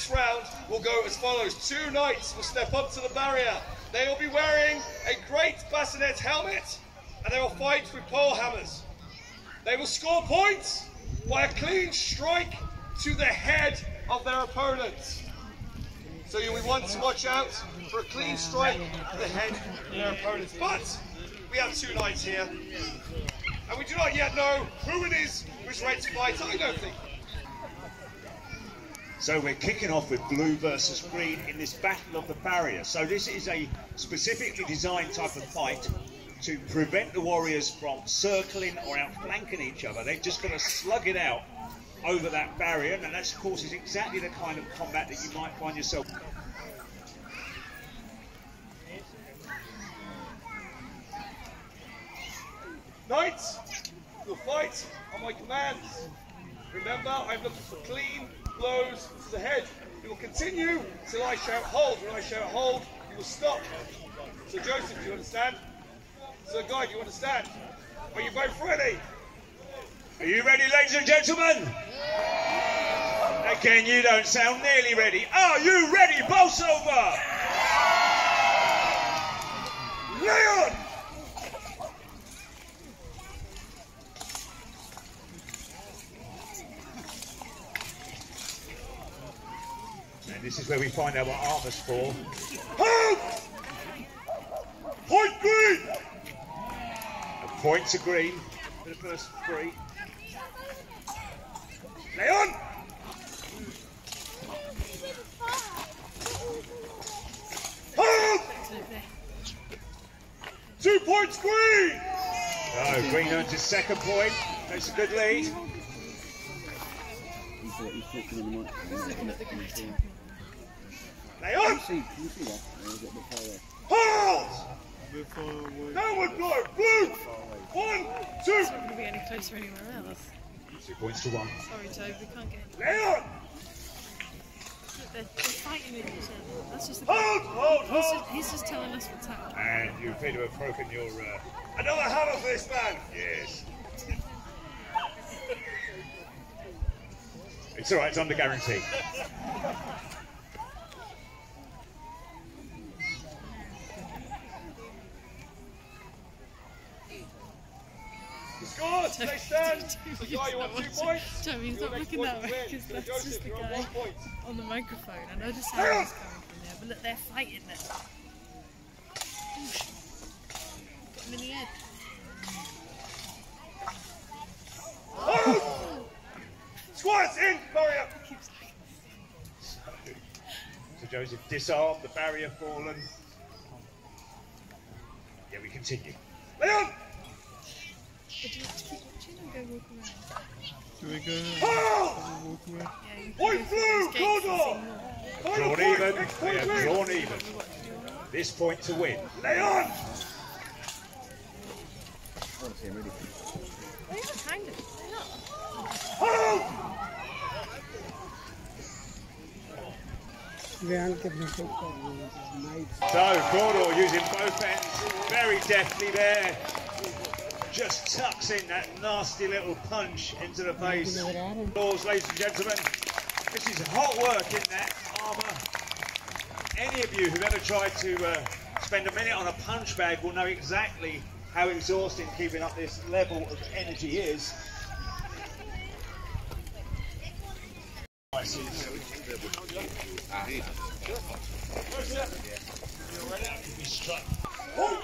next round will go as follows. Two knights will step up to the barrier. They will be wearing a great bascinet helmet and they will fight with pole hammers. They will score points by a clean strike to the head of their opponents. So you want to watch out for a clean strike to the head of their opponents. But we have two knights here, and we do not yet know who it is who's ready to fight. I don't think. So we're kicking off with blue versus green in this battle of the barrier. So this is a specifically designed type of fight to prevent the warriors from circling or outflanking each other. They've just got to slug it out over that barrier, and that, of course, is exactly the kind of combat that you might find yourself. Knights, you'll fight on my commands. Remember, I'm looking for clean blows to the head. You will continue till I shout hold. When I shout hold, you will stop. So Joseph, do you understand? Sir Guy, do you understand? Are you both ready? Are you ready, ladies and gentlemen? Again, you don't sound nearly ready. Are you ready, Bolsover? Leon! This is where we find out what armor's for. Hold! Point green! A point to green for the first three. Leon! Hold! Two points green! Oh, green earns his second point. That's a good lead. Leon! See, can you see that? Or is it a bit far away? Hold! Downward blow! Blue! One, two! It's not going to be any closer anywhere else. Two points to one. Sorry, Joe, we can't get any. Leon! Look, They're, they're fighting with each other. That's just the Hold! Hold! He's Hold! just, he's just telling us what's happening. And you appear to have broken your. Uh, Another hammer for this man! yes. It's all right. It's under guarantee. Scores! They stand! So Guy, want two points? Not looking that way because that's just the guy on the microphone. I know the sound is coming from there, but look, they're fighting now. Got him in the head. Squats oh! in! Barrier! So Joseph disarmed, the barrier fallen. Yeah, we continue. Leon! Would you to go walk around? Do we go away? Yeah, Point Drawn even. We have drawn even. This point to win. I'm ready. They are. So Cordor using both ends very deftly there. Just tucks in that nasty little punch into the face. Doors, ladies and gentlemen. This is hot work in that armour. Any of you who've ever tried to uh, spend a minute on a punch bag will know exactly how exhausting keeping up this level of energy is. Point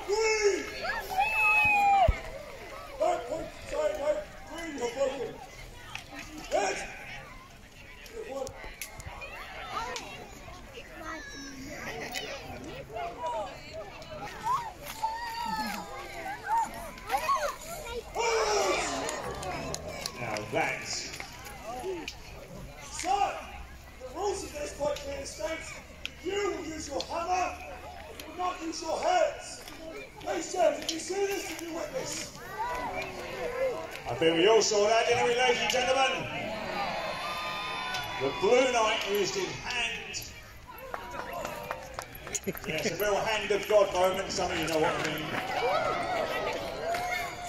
God moment. some of you know what I mean.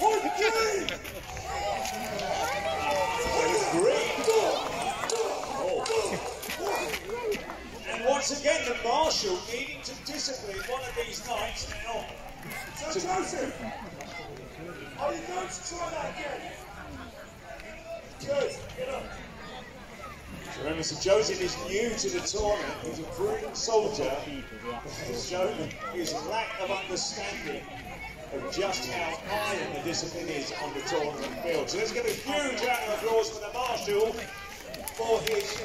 Hockey! And once again, the marshal needing to discipline one of these knights now. So, Joseph, are you going to try that again? Good, get up. Remember, Sir Joseph is new to the tournament. He's a proven soldier. He's shown his lack of understanding of just how iron the discipline is on the tournament field. So let's give a huge round of applause for the Marshal for his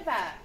Oliver.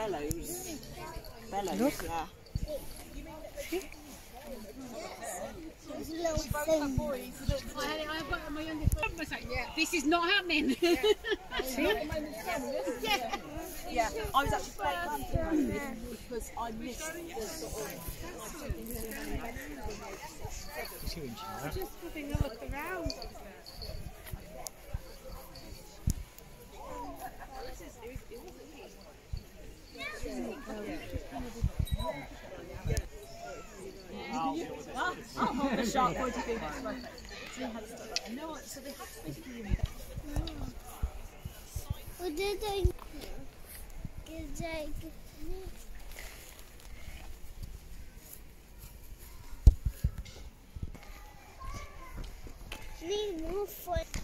Bellows. Bellows, yeah. This is not happening. Yeah, I was actually quite glad because I missed the sort of. Just having a look around. I'll hold the. So they to stop. No, so they to. What did I? do? It's like... Foot.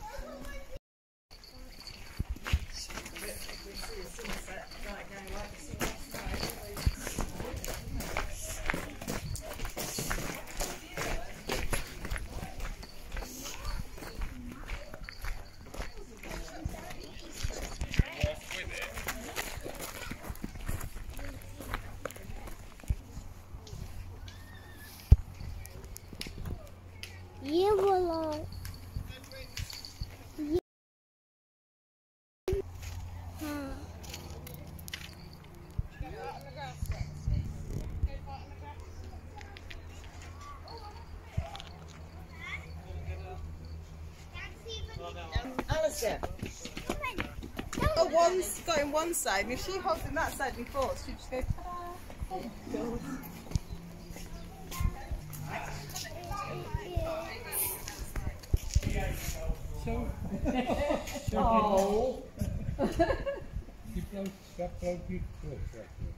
Yeah. Huh. Alistair. Oh, one's going one side, and if she holds in that side and falls, she just goes, ta-da. Oh. Die bloot, dat bloot niet terug. zeg maar.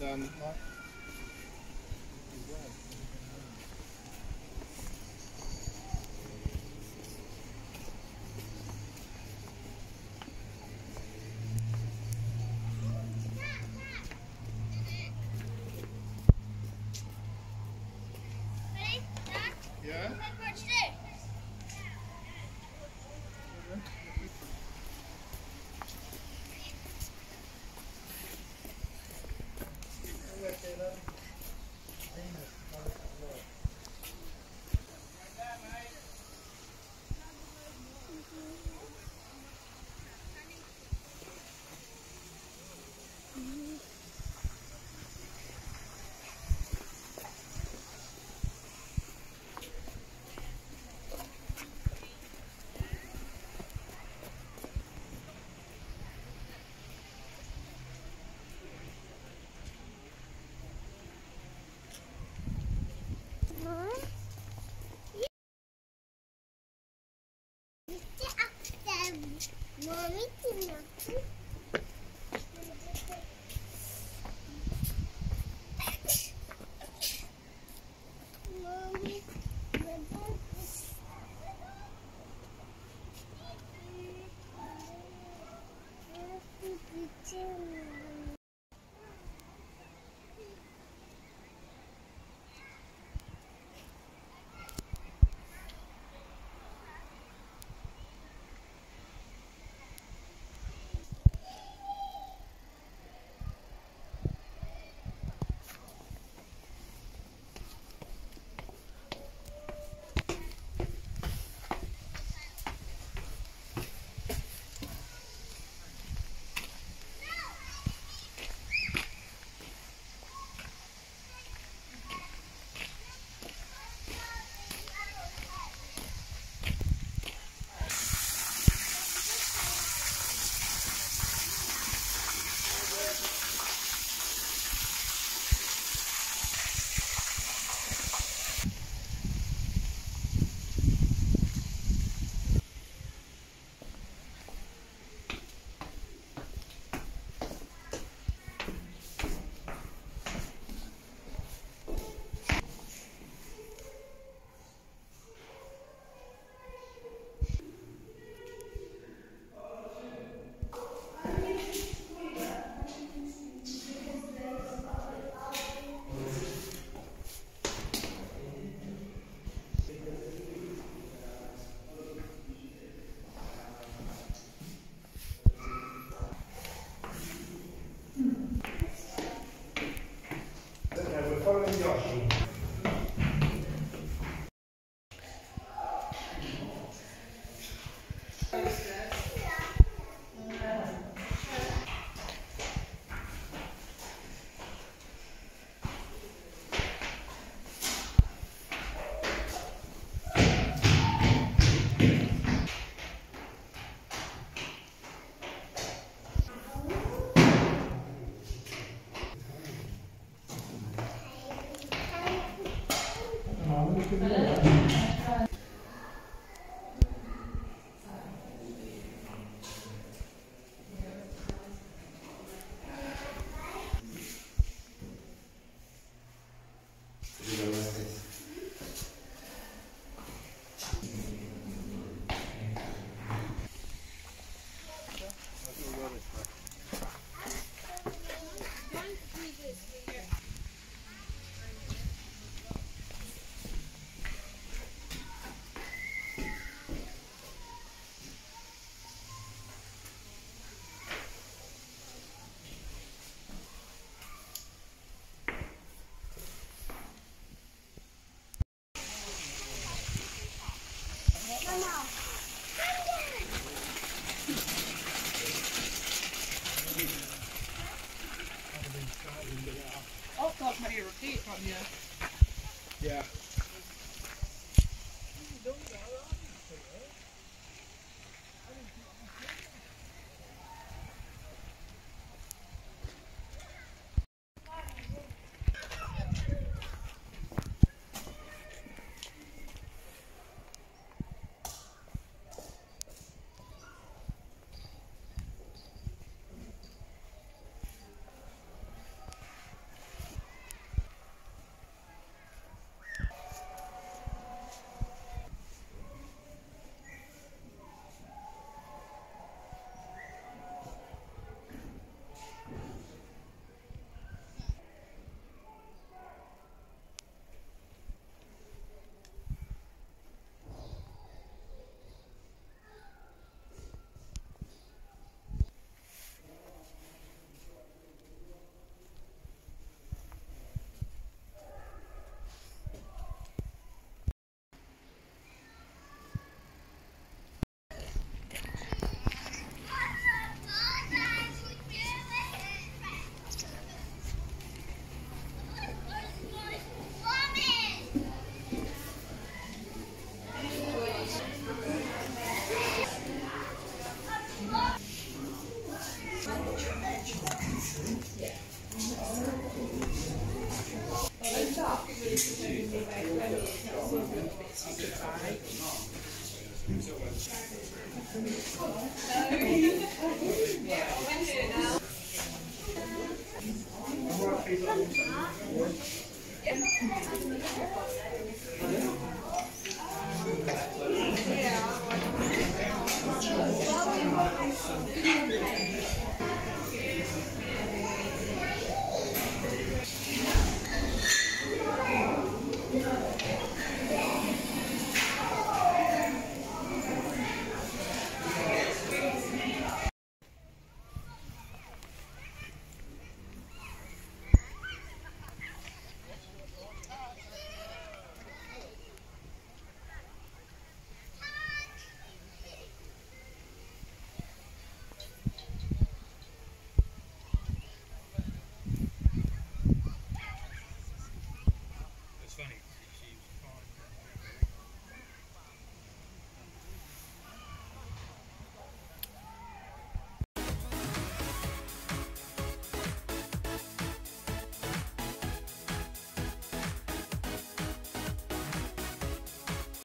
Um,